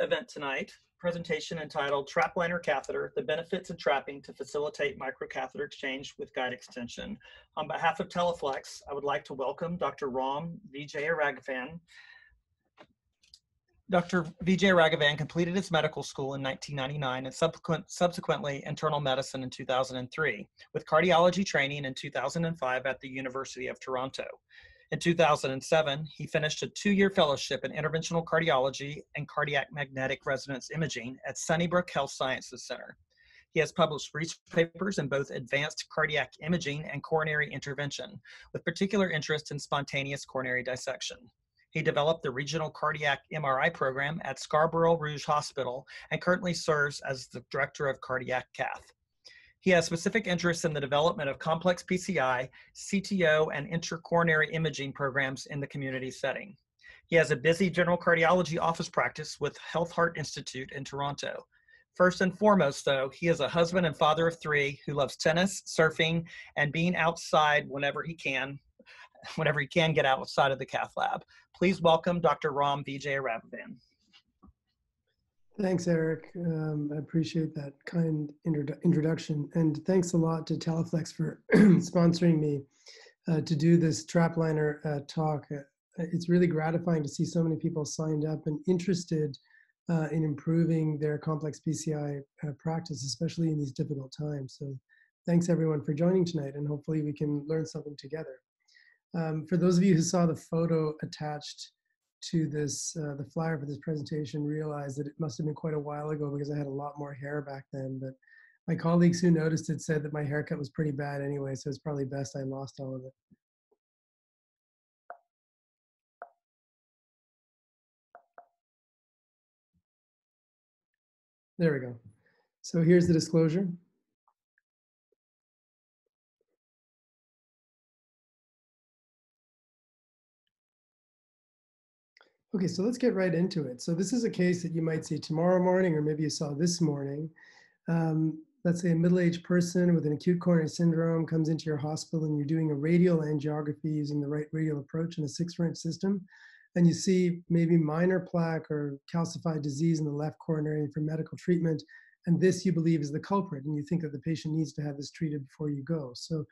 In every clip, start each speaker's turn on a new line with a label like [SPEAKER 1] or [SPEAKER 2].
[SPEAKER 1] event tonight, presentation entitled TrapLiner Catheter, the benefits of trapping to facilitate microcatheter exchange with guide extension. On behalf of Teleflex, I would like to welcome Dr. Ram Vijayaraghavan. Dr. Vijayaraghavan completed his medical school in 1999 and subsequent, subsequently internal medicine in 2003, with cardiology training in 2005 at the University of Toronto. In 2007, he finished a two year fellowship in interventional cardiology and cardiac magnetic resonance imaging at Sunnybrook Health Sciences Center. He has published research papers in both advanced cardiac imaging and coronary intervention, with particular interest in spontaneous coronary dissection. He developed the regional cardiac MRI program at Scarborough Rouge Hospital and currently serves as the director of cardiac cath. He has specific interests in the development of complex PCI, CTO, and intracoronary imaging programs in the community setting. He has a busy general cardiology office practice with Health Heart Institute in Toronto. First and foremost, though, he is a husband and father of three who loves tennis, surfing, and being outside whenever he can, whenever he can get outside of the cath lab. Please welcome Dr. Ram Vijayaraghavan.
[SPEAKER 2] Thanks, Eric. Um, I appreciate that kind introduction. And thanks a lot to Teleflex for sponsoring me uh, to do this TrapLiner uh, talk. Uh, it's really gratifying to see so many people signed up and interested uh, in improving their complex PCI uh, practice, especially in these difficult times. So thanks everyone for joining tonight and hopefully we can learn something together. Um, for those of you who saw the photo attached to this, uh, the flyer for this presentation, realized that it must have been quite a while ago because I had a lot more hair back then. But my colleagues who noticed it said that my haircut was pretty bad anyway, so it's probably best I lost all of it. There we go. So here's the disclosure. Okay, so let's get right into it. So this is a case that you might see tomorrow morning, or maybe you saw this morning. Um, let's say a middle-aged person with an acute coronary syndrome comes into your hospital and you're doing a radial angiography using the right radial approach in a six French system. And you see maybe minor plaque or calcified disease in the left coronary for medical treatment. And this you believe is the culprit. And you think that the patient needs to have this treated before you go. So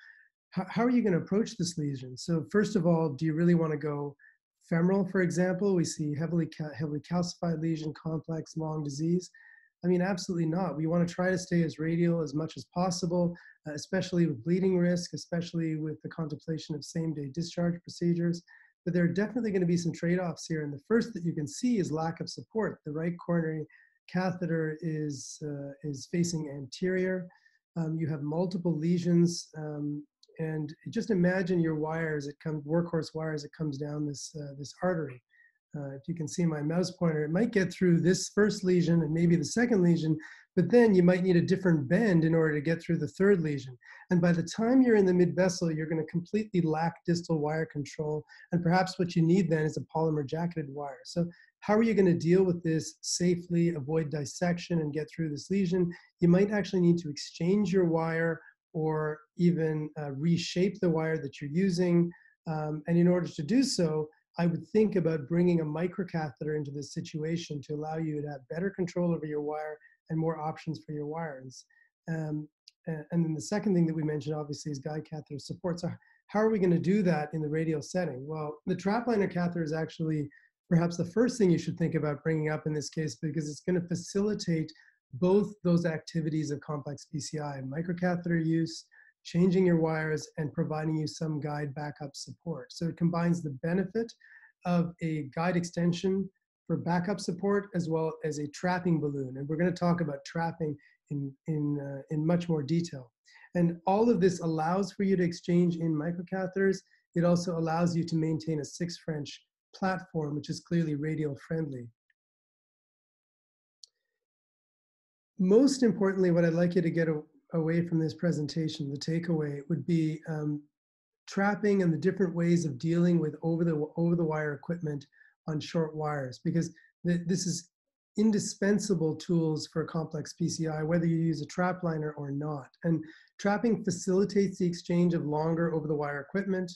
[SPEAKER 2] how are you going to approach this lesion? So first of all, do you really want to go femoral, for example, we see heavily, heavily calcified lesion, complex, long disease. I mean, absolutely not. We want to try to stay as radial as much as possible, uh, especially with bleeding risk, especially with the contemplation of same day discharge procedures. But there are definitely going to be some trade offs here. And the first that you can see is lack of support. The right coronary catheter is, uh, is facing anterior. Um, you have multiple lesions um, and just imagine your wires it comes workhorse wires it comes down this uh, this artery. Uh, if you can see my mouse pointer it might get through this first lesion and maybe the second lesion but then you might need a different bend in order to get through the third lesion. And by the time you're in the mid vessel you're going to completely lack distal wire control and perhaps what you need then is a polymer jacketed wire. So how are you going to deal with this safely avoid dissection and get through this lesion? You might actually need to exchange your wire or even uh, reshape the wire that you're using. Um, and in order to do so, I would think about bringing a microcatheter into this situation to allow you to have better control over your wire and more options for your wires. Um, and then the second thing that we mentioned, obviously, is guide catheter support. So how are we going to do that in the radial setting? Well, the TrapLiner catheter is actually perhaps the first thing you should think about bringing up in this case because it's going to facilitate both those activities of complex PCI, microcatheter use, changing your wires, and providing you some guide backup support. So it combines the benefit of a guide extension for backup support as well as a trapping balloon. And we're going to talk about trapping in, in, uh, in much more detail. And all of this allows for you to exchange in microcatheters. It also allows you to maintain a six French platform, which is clearly radial friendly. Most importantly, what I'd like you to get a, away from this presentation, the takeaway would be um, trapping and the different ways of dealing with over the over the wire equipment on short wires because th this is indispensable tools for complex PCI, whether you use a trap liner or not. And trapping facilitates the exchange of longer over the wire equipment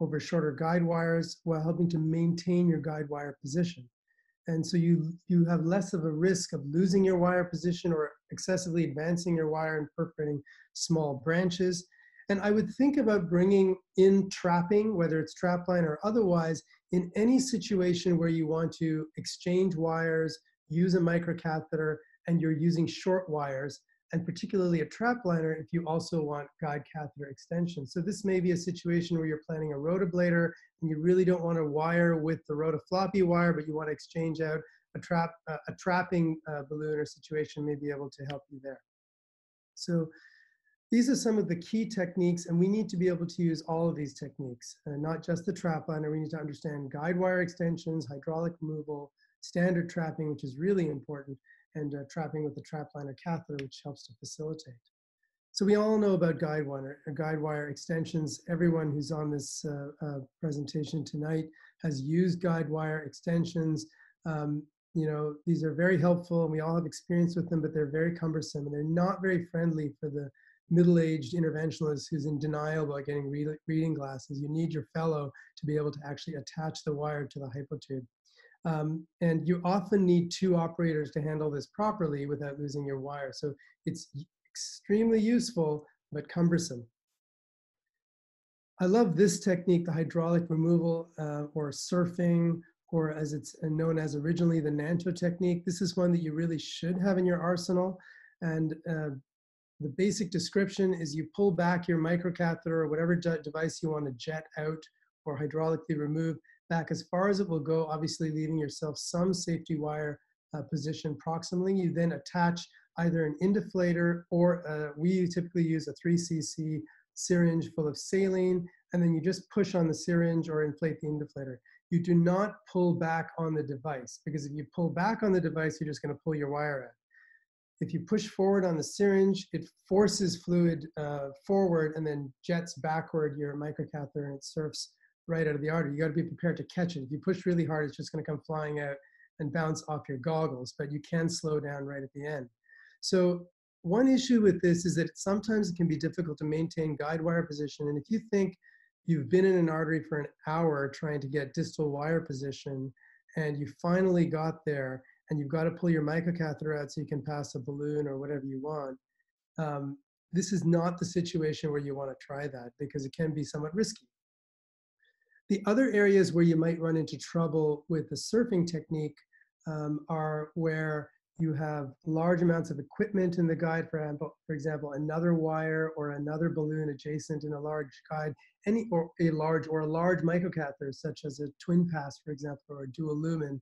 [SPEAKER 2] over shorter guide wires while helping to maintain your guide wire position. And so you, you have less of a risk of losing your wire position or excessively advancing your wire and perforating small branches. And I would think about bringing in trapping, whether it's trapline or otherwise, in any situation where you want to exchange wires, use a microcatheter, and you're using short wires, and particularly a trap liner if you also want guide catheter extension. So this may be a situation where you're planning a rotablator and you really don't want to wire with the rotafloppy wire, but you want to exchange out a trap, uh, a trapping uh, balloon or situation may be able to help you there. So these are some of the key techniques, and we need to be able to use all of these techniques, uh, not just the trap liner. We need to understand guide wire extensions, hydraulic removal, standard trapping, which is really important, and uh, trapping with the trap liner catheter, which helps to facilitate. So we all know about guide wire, uh, extensions. Everyone who's on this uh, uh, presentation tonight has used guide wire extensions. Um, you know, these are very helpful and we all have experience with them, but they're very cumbersome and they're not very friendly for the middle-aged interventionalist who's in denial about getting reading glasses. You need your fellow to be able to actually attach the wire to the hypotube. Um, and you often need two operators to handle this properly without losing your wire. So it's extremely useful, but cumbersome. I love this technique, the hydraulic removal uh, or surfing, or as it's known as originally, the Nanto technique. This is one that you really should have in your arsenal. And uh, the basic description is you pull back your microcatheter or whatever device you want to jet out or hydraulically remove back as far as it will go, obviously leaving yourself some safety wire uh, position proximally. You then attach either an indeflator or uh, we typically use a 3cc syringe full of saline, and then you just push on the syringe or inflate the indeflator. You do not pull back on the device because if you pull back on the device, you're just going to pull your wire out. If you push forward on the syringe, it forces fluid uh, forward and then jets backward your microcatheter and it surfs right out of the artery. You got to be prepared to catch it. If you push really hard, it's just going to come flying out and bounce off your goggles, but you can slow down right at the end. So one issue with this is that sometimes it can be difficult to maintain guide wire position. And if you think you've been in an artery for an hour trying to get distal wire position and you finally got there and you've got to pull your microcatheter out so you can pass a balloon or whatever you want, um, this is not the situation where you want to try that because it can be somewhat risky. The other areas where you might run into trouble with the surfing technique um, are where you have large amounts of equipment in the guide, for example, for example, another wire or another balloon adjacent in a large guide, any or a large or a large microcatheter, such as a twin pass, for example, or a dual lumen,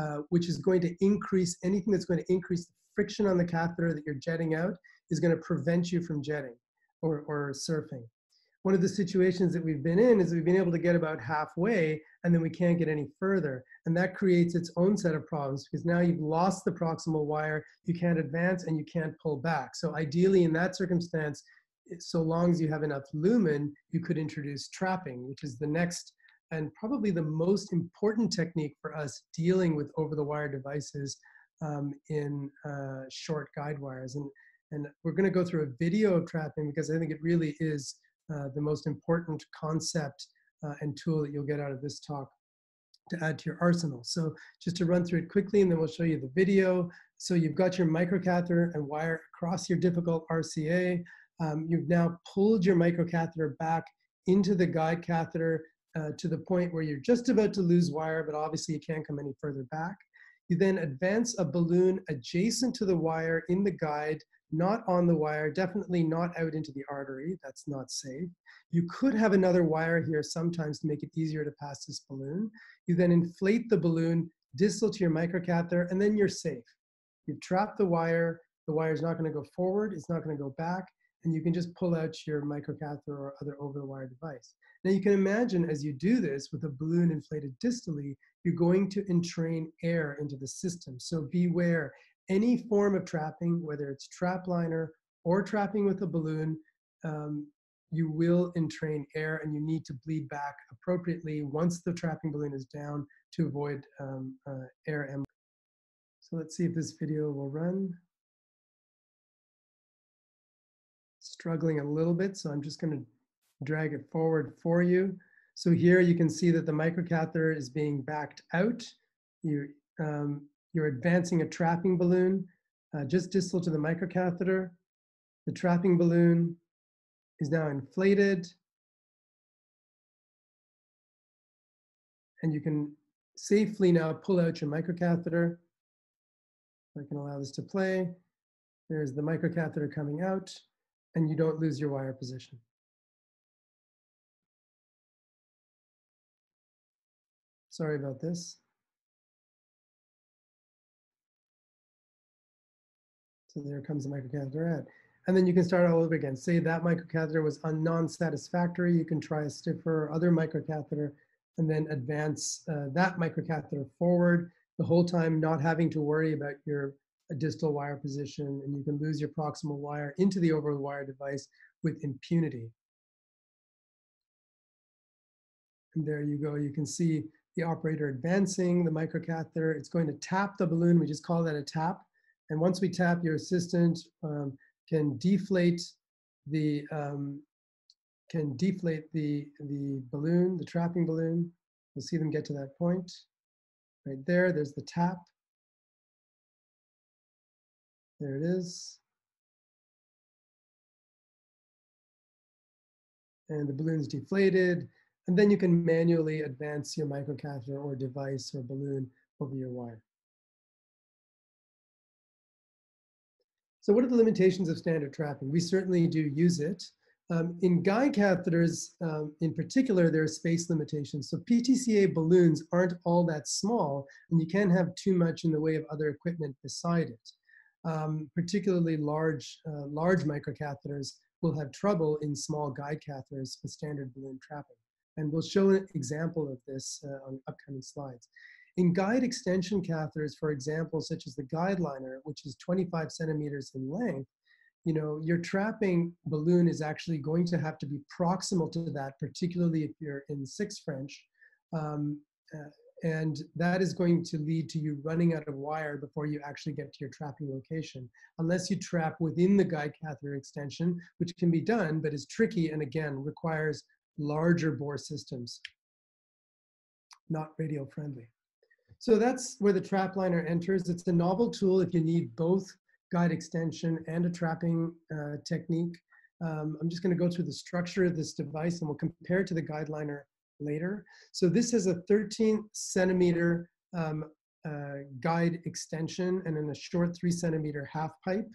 [SPEAKER 2] uh, which is going to increase anything that's going to increase the friction on the catheter that you're jetting out is going to prevent you from jetting or, or surfing. One of the situations that we've been in is we've been able to get about halfway and then we can't get any further. And that creates its own set of problems because now you've lost the proximal wire, you can't advance and you can't pull back. So ideally in that circumstance, so long as you have enough lumen, you could introduce trapping, which is the next and probably the most important technique for us dealing with over-the-wire devices um, in uh, short guide wires. And, and we're going to go through a video of trapping because I think it really is uh, the most important concept uh, and tool that you'll get out of this talk to add to your arsenal. So just to run through it quickly and then we'll show you the video. So you've got your microcatheter and wire across your difficult RCA. Um, you've now pulled your microcatheter back into the guide catheter uh, to the point where you're just about to lose wire, but obviously you can't come any further back. You then advance a balloon adjacent to the wire in the guide, not on the wire, definitely not out into the artery. That's not safe. You could have another wire here sometimes to make it easier to pass this balloon. You then inflate the balloon distal to your microcatheter, and then you're safe. You've trapped the wire. The wire is not going to go forward. It's not going to go back. And you can just pull out your microcatheter or other over-the-wire device. Now you can imagine as you do this with a balloon inflated distally, you're going to entrain air into the system. So beware, any form of trapping, whether it's trap liner or trapping with a balloon, um, you will entrain air and you need to bleed back appropriately once the trapping balloon is down to avoid um, uh, air embolism. So let's see if this video will run. Struggling a little bit, so I'm just going to drag it forward for you. So here you can see that the microcatheter is being backed out. You um, you're advancing a trapping balloon uh, just distal to the microcatheter. The trapping balloon is now inflated. And you can safely now pull out your microcatheter. I can allow this to play. There's the microcatheter coming out, and you don't lose your wire position. Sorry about this. There comes the microcatheter out. And then you can start all over again. Say that microcatheter was non-satisfactory, you can try a stiffer other microcatheter and then advance uh, that microcatheter forward the whole time, not having to worry about your distal wire position, and you can lose your proximal wire into the over wire device with impunity. And there you go. You can see the operator advancing the microcatheter. It's going to tap the balloon. We just call that a tap. And once we tap, your assistant um, can deflate the um, can deflate the the balloon, the trapping balloon. You'll see them get to that point. Right there, there's the tap. There it is. And the balloon's deflated. And then you can manually advance your microcatheter or device or balloon over your wire. So what are the limitations of standard trapping? We certainly do use it. Um, in guide catheters, um, in particular, there are space limitations. So PTCA balloons aren't all that small, and you can't have too much in the way of other equipment beside it. Um, particularly large, uh, large microcatheters will have trouble in small guide catheters with standard balloon trapping. And we'll show an example of this uh, on upcoming slides. In guide extension catheters, for example, such as the GuideLiner, which is 25 centimeters in length, you know, your trapping balloon is actually going to have to be proximal to that, particularly if you're in six French. Um, uh, and that is going to lead to you running out of wire before you actually get to your trapping location, unless you trap within the guide catheter extension, which can be done, but is tricky and again, requires larger bore systems, not radial friendly. So that's where the trap liner enters. It's a novel tool if you need both guide extension and a trapping uh, technique. Um, I'm just going to go through the structure of this device and we'll compare it to the guide liner later. So this has a 13 centimeter um, uh, guide extension and then a short three centimeter half pipe.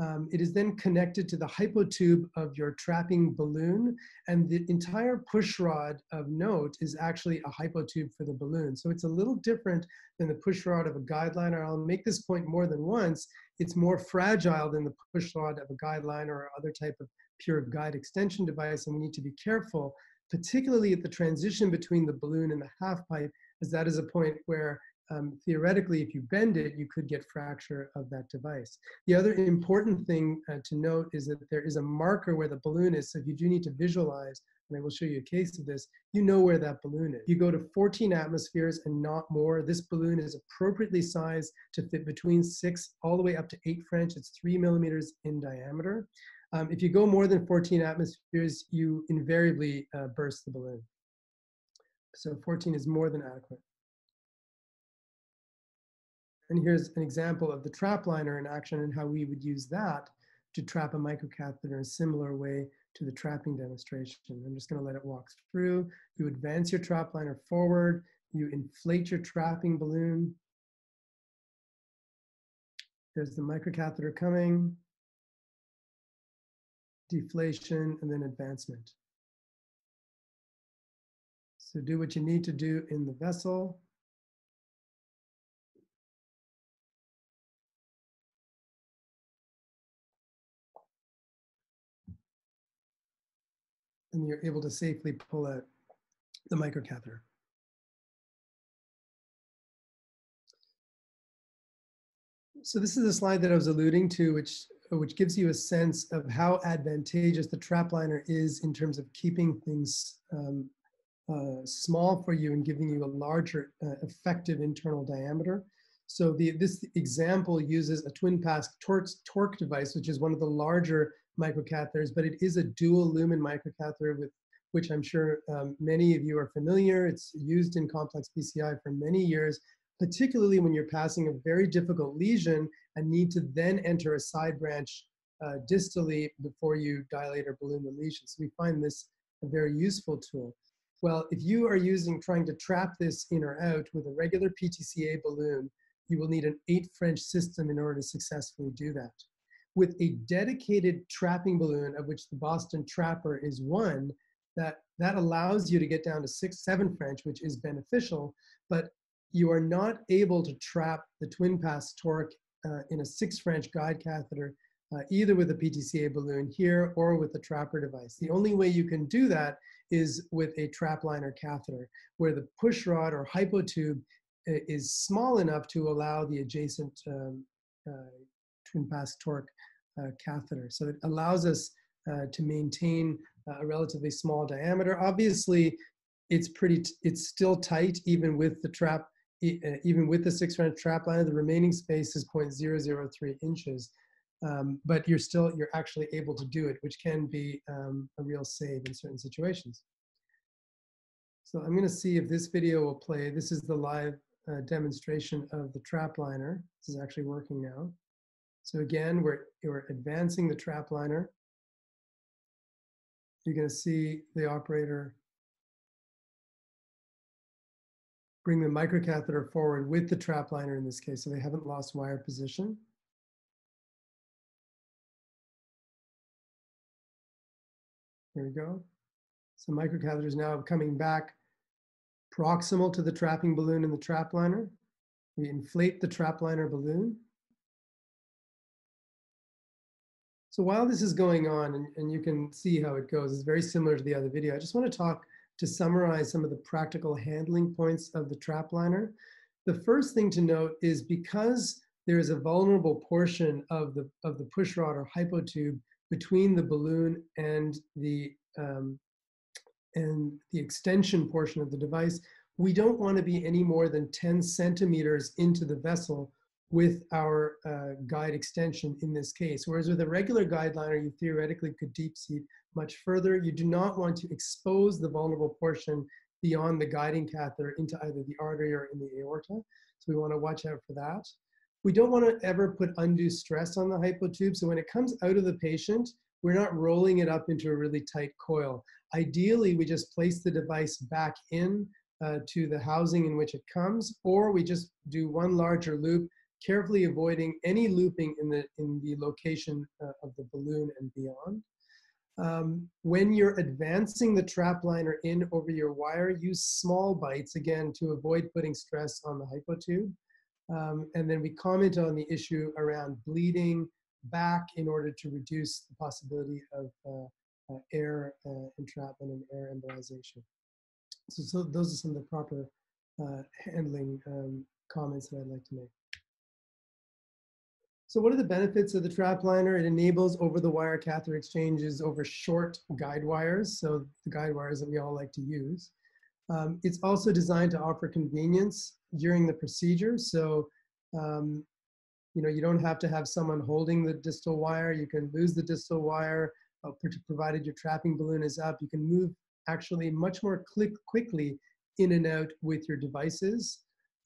[SPEAKER 2] Um, it is then connected to the hypotube of your trapping balloon, and the entire push rod of note is actually a hypotube for the balloon. So it's a little different than the push rod of a guide liner. I'll make this point more than once. It's more fragile than the push rod of a guide liner or other type of pure guide extension device, and we need to be careful, particularly at the transition between the balloon and the half pipe, as that is a point where um, theoretically, if you bend it, you could get fracture of that device. The other important thing uh, to note is that there is a marker where the balloon is. So if you do need to visualize, and I will show you a case of this, you know where that balloon is. You go to 14 atmospheres and not more. This balloon is appropriately sized to fit between six all the way up to eight French. It's three millimeters in diameter. Um, if you go more than 14 atmospheres, you invariably uh, burst the balloon. So 14 is more than adequate. And here's an example of the trap liner in action and how we would use that to trap a microcatheter in a similar way to the trapping demonstration. I'm just gonna let it walk through. You advance your trap liner forward, you inflate your trapping balloon. There's the microcatheter coming, deflation, and then advancement. So do what you need to do in the vessel. And you're able to safely pull out the microcatheter. So this is a slide that I was alluding to, which, which gives you a sense of how advantageous the trap liner is in terms of keeping things um, uh, small for you and giving you a larger uh, effective internal diameter. So the, this example uses a twin pass torque, torque device, which is one of the larger microcatheters, but it is a dual lumen microcatheter with which I'm sure um, many of you are familiar. It's used in complex PCI for many years, particularly when you're passing a very difficult lesion and need to then enter a side branch uh, distally before you dilate or balloon the lesion. So we find this a very useful tool. Well, if you are using, trying to trap this in or out with a regular PTCA balloon, you will need an eight French system in order to successfully do that. With a dedicated trapping balloon, of which the Boston Trapper is one, that, that allows you to get down to six, seven French, which is beneficial, but you are not able to trap the twin pass torque uh, in a six French guide catheter, uh, either with a PTCA balloon here or with a trapper device. The only way you can do that is with a trap liner catheter, where the push rod or hypotube uh, is small enough to allow the adjacent um, uh, twin pass torque uh, catheter. So it allows us uh, to maintain a relatively small diameter. Obviously, it's pretty, it's still tight even with the trap, even with the six French trap liner, the remaining space is 0.003 inches. Um, but you're still, you're actually able to do it, which can be um, a real save in certain situations. So I'm gonna see if this video will play. This is the live uh, demonstration of the trap liner. This is actually working now. So again, we're, we're advancing the trap liner. You're going to see the operator bring the microcatheter forward with the trap liner in this case, so they haven't lost wire position. There we go. So microcatheter is now coming back proximal to the trapping balloon in the trap liner. We inflate the trap liner balloon. So while this is going on, and, and you can see how it goes, it's very similar to the other video. I just want to talk to summarize some of the practical handling points of the trap liner. The first thing to note is because there is a vulnerable portion of the, of the push rod or hypotube between the balloon and the, um, and the extension portion of the device, we don't want to be any more than 10 centimeters into the vessel with our uh, guide extension in this case. Whereas with a regular guide liner, you theoretically could deep seat much further. You do not want to expose the vulnerable portion beyond the guiding catheter into either the artery or in the aorta. So we want to watch out for that. We don't want to ever put undue stress on the hypotube. So when it comes out of the patient, we're not rolling it up into a really tight coil. Ideally, we just place the device back in uh, to the housing in which it comes, or we just do one larger loop carefully avoiding any looping in the, in the location uh, of the balloon and beyond. Um, when you're advancing the trap liner in over your wire, use small bites, again, to avoid putting stress on the hypotube. Um, and then we comment on the issue around bleeding back in order to reduce the possibility of uh, uh, air uh, entrapment and air embolization. So, so, those are some of the proper uh, handling um, comments that I'd like to make. So what are the benefits of the trap liner? It enables over-the-wire catheter exchanges over short guide wires, so the guide wires that we all like to use. Um, it's also designed to offer convenience during the procedure. So, um, you know, you don't have to have someone holding the distal wire. You can lose the distal wire, uh, provided your trapping balloon is up. You can move actually much more quick, quickly in and out with your devices.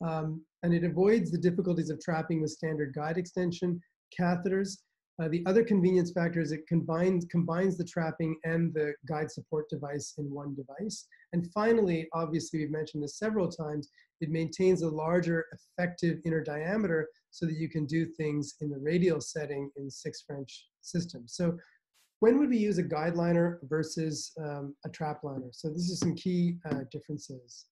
[SPEAKER 2] Um, and it avoids the difficulties of trapping with standard guide extension catheters. Uh, the other convenience factor is it combines, combines the trapping and the guide support device in one device. And finally, obviously we've mentioned this several times, it maintains a larger effective inner diameter so that you can do things in the radial setting in six French systems. So when would we use a guide liner versus um, a trap liner? So this is some key uh, differences.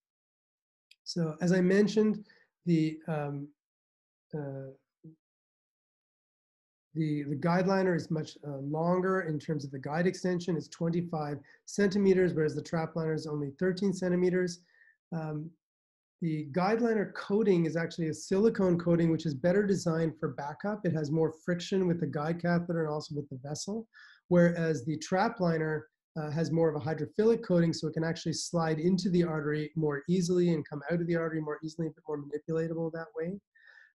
[SPEAKER 2] So as I mentioned, the um, uh, the, the guide liner is much uh, longer in terms of the guide extension. It's 25 centimeters, whereas the trap liner is only 13 centimeters. Um, the guide liner coating is actually a silicone coating, which is better designed for backup. It has more friction with the guide catheter and also with the vessel, whereas the trap liner uh, has more of a hydrophilic coating, so it can actually slide into the artery more easily and come out of the artery more easily, a bit more manipulatable that way.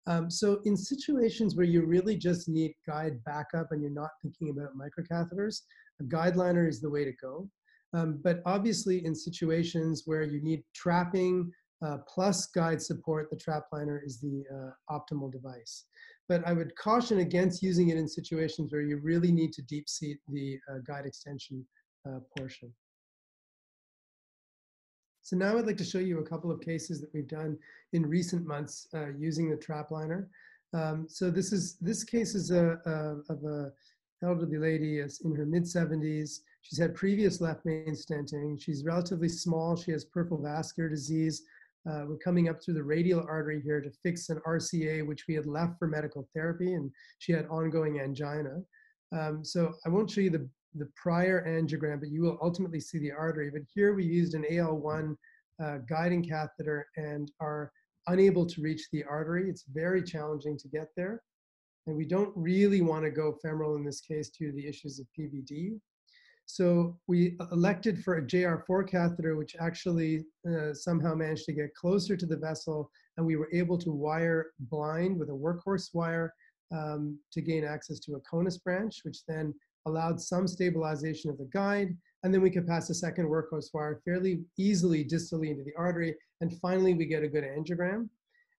[SPEAKER 2] Um, so in situations where you really just need guide backup and you're not thinking about microcatheters, a guide liner is the way to go. Um, but obviously in situations where you need trapping uh, plus guide support, the trap liner is the uh, optimal device. But I would caution against using it in situations where you really need to deep seat the uh, guide extension uh, portion. So now I'd like to show you a couple of cases that we've done in recent months uh, using the TrapLiner. Um, so this is this case is a, a of a elderly lady is in her mid 70s. She's had previous left main stenting. She's relatively small. She has peripheral vascular disease. Uh, we're coming up through the radial artery here to fix an RCA, which we had left for medical therapy, and she had ongoing angina. Um, so I won't show you the the prior angiogram, but you will ultimately see the artery. But here we used an AL1 uh, guiding catheter and are unable to reach the artery. It's very challenging to get there. And we don't really want to go femoral in this case due to the issues of PVD. So we elected for a JR4 catheter, which actually uh, somehow managed to get closer to the vessel, and we were able to wire blind with a workhorse wire um, to gain access to a conus branch, which then allowed some stabilization of the guide, and then we could pass a second workhorse wire fairly easily distally into the artery, and finally we get a good angiogram.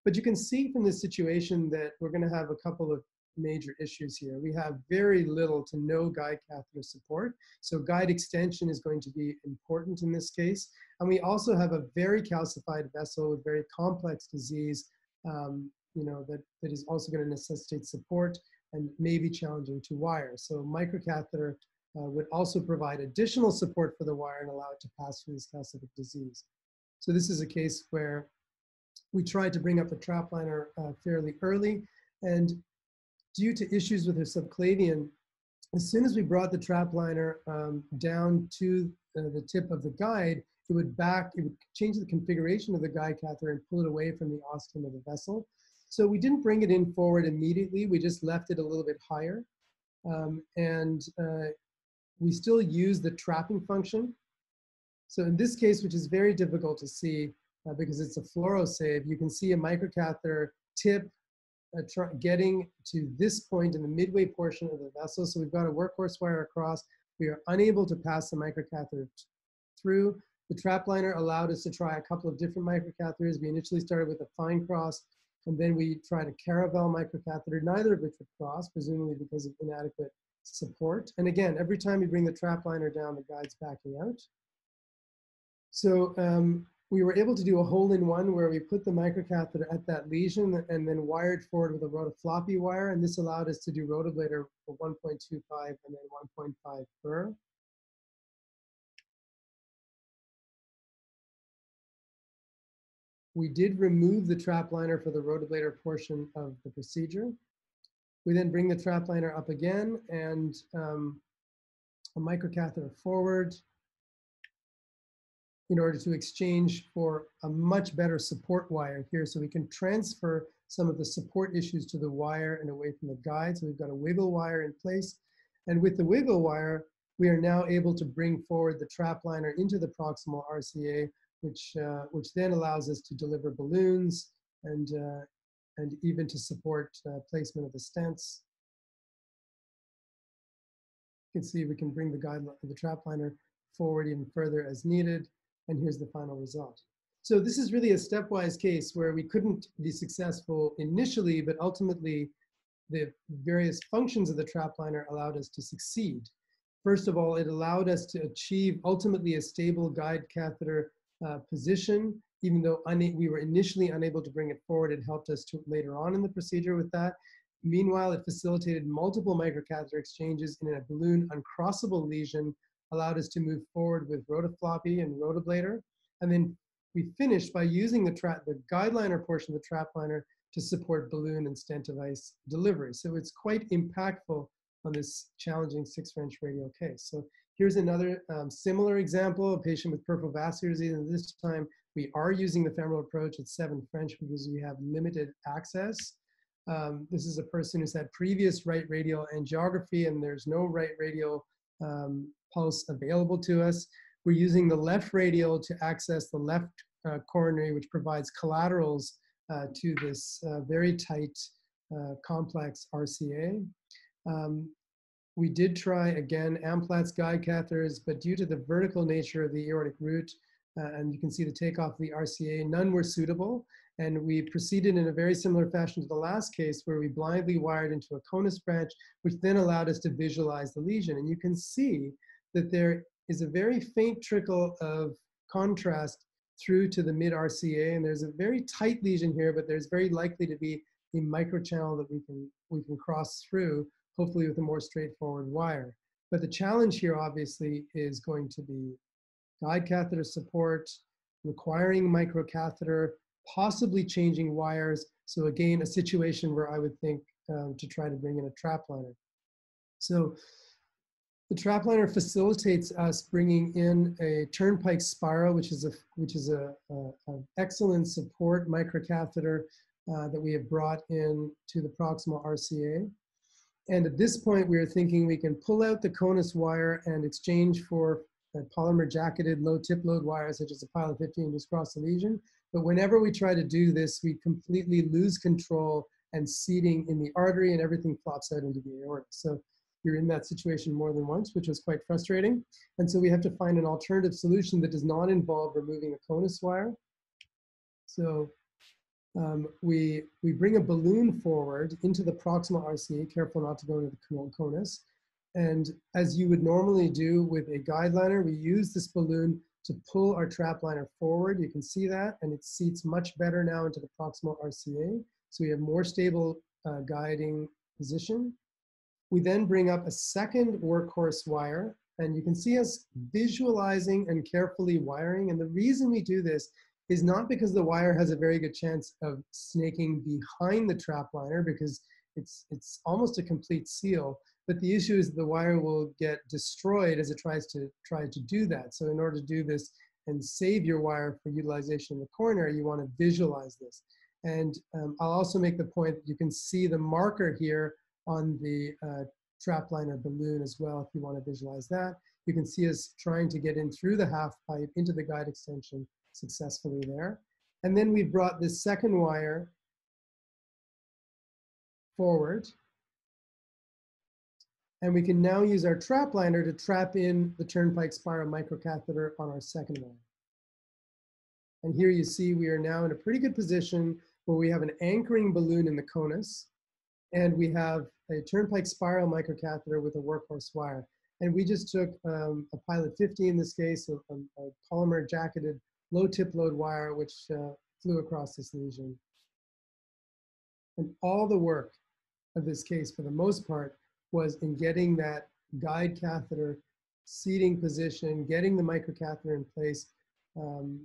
[SPEAKER 2] But you can see from this situation that we're gonna have a couple of major issues here. We have very little to no guide catheter support, so guide extension is going to be important in this case. And we also have a very calcified vessel with very complex disease, um, you know, that, that is also gonna necessitate support and may be challenging to wire. So microcatheter uh, would also provide additional support for the wire and allow it to pass through this calcific disease. So this is a case where we tried to bring up the TrapLiner uh, fairly early and due to issues with her subclavian, as soon as we brought the TrapLiner um, down to uh, the tip of the guide, it would back, it would change the configuration of the guide catheter and pull it away from the ostium of the vessel. So we didn't bring it in forward immediately. We just left it a little bit higher. Um, and uh, we still use the trapping function. So in this case, which is very difficult to see uh, because it's a fluorosave, you can see a microcatheter tip uh, getting to this point in the midway portion of the vessel. So we've got a workhorse wire across. We are unable to pass the microcatheter through. The trap liner allowed us to try a couple of different microcatheters. We initially started with a Finecross and then we tried a Caravel microcatheter, neither of which would cross, presumably because of inadequate support. And again, every time you bring the trap liner down, the guide's backing out. So um, we were able to do a hole in one where we put the microcatheter at that lesion and then wired forward with a rotafloppy wire. And this allowed us to do rotablator for 1.25 and then 1.5 per. We did remove the trap liner for the rotablator portion of the procedure. We then bring the trap liner up again and um, a microcatheter forward in order to exchange for a much better support wire here so we can transfer some of the support issues to the wire and away from the guide. So we've got a wiggle wire in place. And with the wiggle wire, we are now able to bring forward the trap liner into the proximal RCA which, uh, which then allows us to deliver balloons and, uh, and even to support uh, placement of the stents. You can see we can bring the guide, the trap liner forward even further as needed, and here's the final result. So this is really a stepwise case where we couldn't be successful initially, but ultimately the various functions of the trap liner allowed us to succeed. First of all, it allowed us to achieve ultimately a stable guide catheter uh, position. Even though we were initially unable to bring it forward, it helped us to later on in the procedure with that. Meanwhile, it facilitated multiple microcatheter exchanges in a balloon uncrossable lesion, allowed us to move forward with rotafloppy and rotablator. And then we finished by using the, tra- the guideliner portion of the trap liner to support balloon and stent device delivery. So it's quite impactful on this challenging six French radial case. So Here's another um, similar example, a patient with peripheral vascular disease, and this time we are using the femoral approach at 7 French because we have limited access. Um, this is a person who's had previous right radial angiography and there's no right radial um, pulse available to us. We're using the left radial to access the left uh, coronary, which provides collaterals uh, to this uh, very tight, uh, complex RCA. Um, we did try, again, Amplatz guide catheters, but due to the vertical nature of the aortic root, uh, and you can see the takeoff of the RCA. None were suitable. And we proceeded in a very similar fashion to the last case where we blindly wired into a conus branch, which then allowed us to visualize the lesion. And you can see that there is a very faint trickle of contrast through to the mid RCA. And there's a very tight lesion here, but there's very likely to be a microchannel that we can, we can cross through, hopefully with a more straightforward wire. But the challenge here obviously is going to be guide catheter support, requiring microcatheter, possibly changing wires. So again, a situation where I would think um, to try to bring in a trap liner. So the trap liner facilitates us bringing in a turnpike spiral, which is a which is a, a, a excellent support microcatheter uh, that we have brought in to the proximal RCA. And at this point, we are thinking we can pull out the conus wire and exchange for a polymer jacketed low tip load wire, such as a pilot 15, just cross the lesion. But whenever we try to do this, we completely lose control and seeding in the artery and everything flops out into the aorta. So you're in that situation more than once, which was quite frustrating. And so we have to find an alternative solution that does not involve removing a conus wire. So um, we, we bring a balloon forward into the proximal RCA, careful not to go into the conus. And as you would normally do with a guide liner, we use this balloon to pull our trap liner forward. You can see that, and it seats much better now into the proximal RCA. So we have more stable uh, guiding position. We then bring up a second workhorse wire, and you can see us visualizing and carefully wiring. And the reason we do this is not because the wire has a very good chance of snaking behind the trap liner because it's, it's almost a complete seal, but the issue is the wire will get destroyed as it tries to try to do that. So in order to do this and save your wire for utilization in the coronary, you want to visualize this. And um, I'll also make the point that you can see the marker here on the uh, trap liner balloon as well if you want to visualize that. You can see us trying to get in through the half pipe into the guide extension successfully there. And then we've brought this second wire forward and we can now use our trap liner to trap in the turnpike spiral microcatheter on our second wire. And here you see we are now in a pretty good position where we have an anchoring balloon in the conus and we have a turnpike spiral microcatheter with a workhorse wire. And we just took um, a Pilot 50 in this case, a, a, a polymer jacketed low tip load wire, which uh, flew across this lesion. And all the work of this case, for the most part, was in getting that guide catheter seating position, getting the microcatheter in place, um,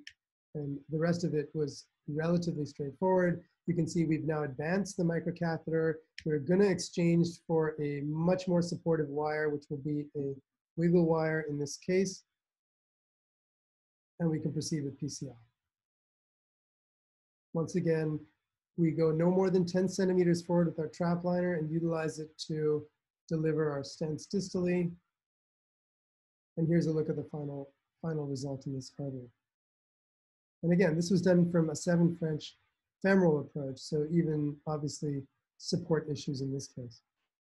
[SPEAKER 2] and the rest of it was relatively straightforward. You can see we've now advanced the microcatheter. We're going to exchange for a much more supportive wire, which will be a wiggle wire in this case. And we can proceed with PCI. Once again, we go no more than 10 centimeters forward with our trap liner and utilize it to deliver our stents distally. And here's a look at the final, final result in this artery. And again, this was done from a seven French femoral approach, so even obviously support issues in this case.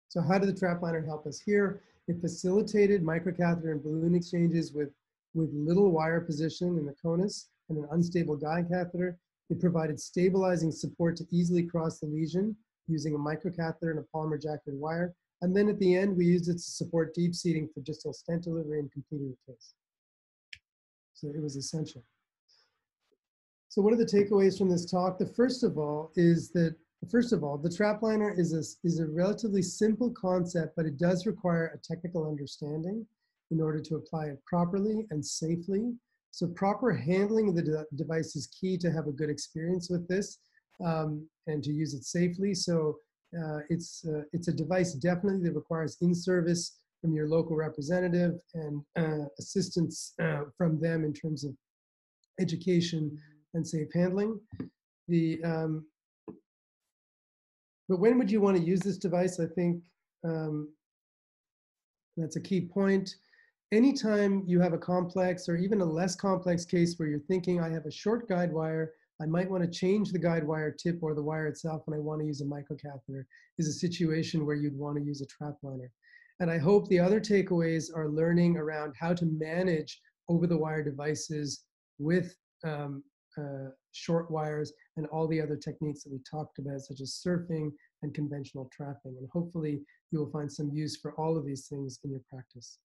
[SPEAKER 2] So how did the trap liner help us here? It facilitated microcatheter and balloon exchanges with, with little wire position in the conus and an unstable guide catheter. It provided stabilizing support to easily cross the lesion using a microcatheter and a polymer jacketed wire. And then at the end, we used it to support deep seating for distal stent delivery and completing the case. So it was essential. So what are the takeaways from this talk? The first of all is that, first of all, the trap liner is a, is a relatively simple concept, but it does require a technical understanding in order to apply it properly and safely. So proper handling of the de device is key to have a good experience with this um, and to use it safely. So uh, it's, uh, it's a device definitely that requires in-service from your local representative and uh, assistance uh, from them in terms of education and safe handling. The, um, but when would you want to use this device? I think um, that's a key point. Anytime you have a complex or even a less complex case where you're thinking, I have a short guide wire I might want to change the guide wire tip or the wire itself when I want to use a microcatheter is a situation where you'd want to use a trap liner. And I hope the other takeaways are learning around how to manage over the wire devices with um, uh, short wires and all the other techniques that we talked about, such as surfing and conventional trapping. And hopefully you will find some use for all of these things in your practice.